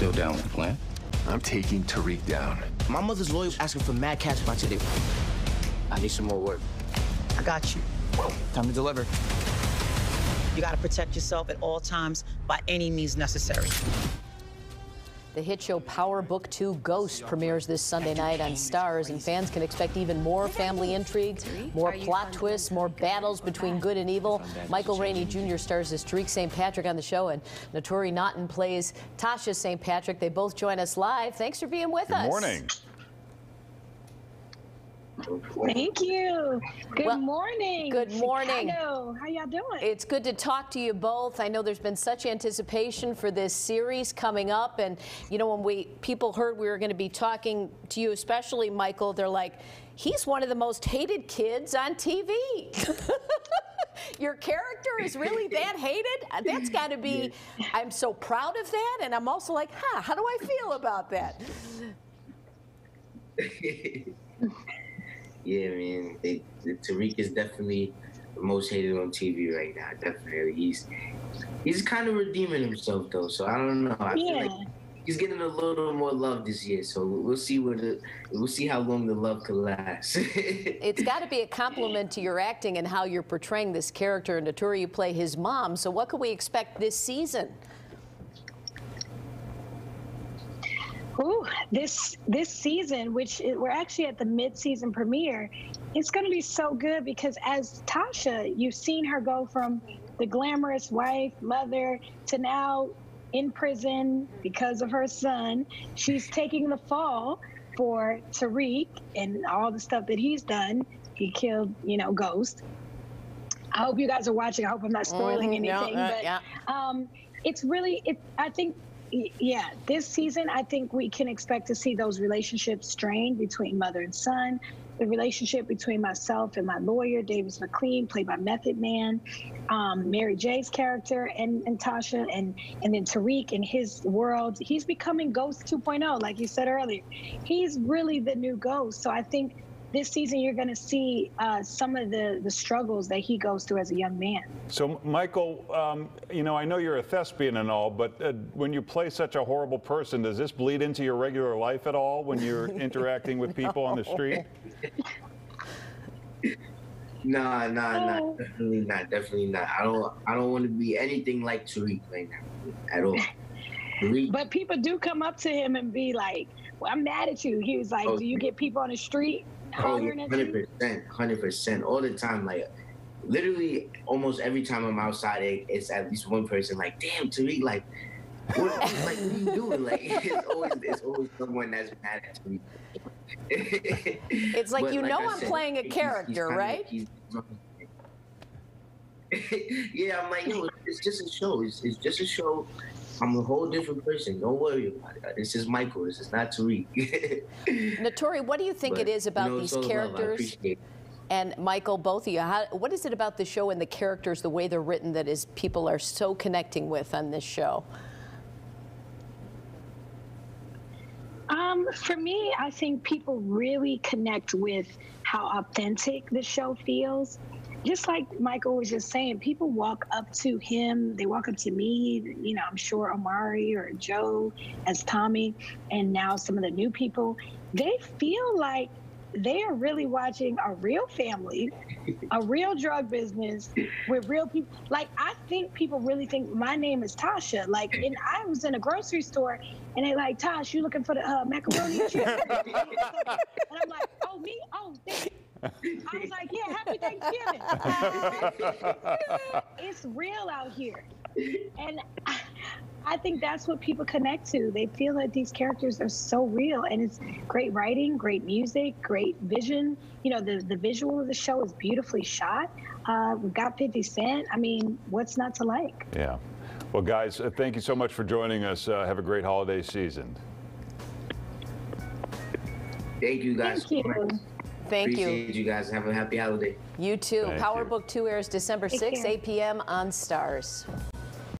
Still down with the plan? I'm taking Tariq down. My mother's lawyer asking for mad cash by today. I need some more work. I got you. Time to deliver. You gotta protect yourself at all times by any means necessary. The hit show Power Book 2 Ghost premieres this Sunday night on Starz, and fans can expect even more family intrigue, more plot twists, more battles between good and evil. Michael Rainey Jr. stars as Tariq St. Patrick on the show, and Naturi Naughton plays Tasha St. Patrick. They both join us live. Thanks for being with Good us. morning. Thank you. Good Well, morning. good morning. Chicago. How y'all doing? It's good to talk to you both. I know there's been such anticipation for this series coming up, and you know when we people heard we were going to be talking to you, especially Michael, they're like, he's one of the most hated kids on TV. Your character is really that hated? That's got to be. I'm so proud of that, and I'm also like, huh? How do I feel about that? yeah, man. They, the, Tariq is definitely the most hated on TV right now. Definitely, he's he's kind of redeeming himself though. So I don't know. I Yeah. feel like he's getting a little more love this year. So we'll see where the we'll see how long the love can last. It's got to be a compliment to your acting and how you're portraying this character. And Naturi, you play his mom. So what can we expect this season? Ooh, this this season, which i- we're actually at the mid-season premiere, it's going to be so good because as Tasha, you've seen her go from the glamorous wife, mother, to now in prison because of her son. She's taking the fall for Tariq and all the stuff that he's done. He killed, you know, Ghost. I hope you guys are watching. I hope I'm not spoiling Mhm, no, anything, uh, but yeah. um, it's really it. I think, yeah, this season I think we can expect to see those relationships strained between mother and son. The relationship between myself and my lawyer, Davis McLean, played by Method Man, um, Mary J's character, and, and Tasha, and and then Tariq and his world. He's becoming Ghost 2.0, like you said earlier. He's really the new Ghost. So I think this season you're going to see uh, some of the the struggles that he goes through as a young man. So, Michael, um, you know, I know you're a thespian and all, but uh, when you play such a horrible person, does this bleed into your regular life at all when you're interacting with people on the street? nah, nah, Oh. nah, definitely not, definitely not. I don't, I don't want to be anything like Tariq right now at all. Tariq, But people do come up to him and be like, well, I'm mad at you. He was like, Oh, Do you get people on the street hollering at hundred percent, hundred percent, all the time. Like, literally, almost every time I'm outside, it, it's at least one person like, "Damn, Tariq, like, what, like, what are you doing?" Like, it's always, it's always someone that's mad at Tariq. It's like, But you know I I'm playing a character, right? yeah, I'm like, yo, it's just a show. It's, it's just a show. I'm a whole different person. Don't worry about it. This is Michael. This is not Tariq. Naturi, what do you think But, it is about you know, these it's all love. I characters? appreciate. And Michael, both of you, how, what is it about the show and the characters, the way they're written, that is people are so connecting with on this show? Um, for me, I think people really connect with how authentic the show feels. Just like Michael was just saying, people walk up to him, they walk up to me, you know, I'm sure Amari or Joe as Tommy, and now some of the new people, they feel like they are really watching a real family, a real drug business with real people. Like, I think people really think my name is Tasha. Like, and I was in a grocery store and they like, Tosh, you looking for the uh, macaroni and cheese? and I'm like, oh, me? Oh, thank I was like, yeah, happy Thanksgiving. it's real out here. And I- I think that's what people connect to. They feel that these characters are so real, and it's great writing, great music, great vision. You know, the, the visual of the show is beautifully shot. Uh, we've got 50 Cent. I mean, what's not to like? Yeah. Well, guys, uh, thank you so much for joining us. Uh, have a great holiday season. Thank you guys Thank so you. Much. Thank you. Appreciate you guys. Have a happy holiday. You too. Thank Power you. Book 2 airs December Take 6th, 8 p.m. on Starz.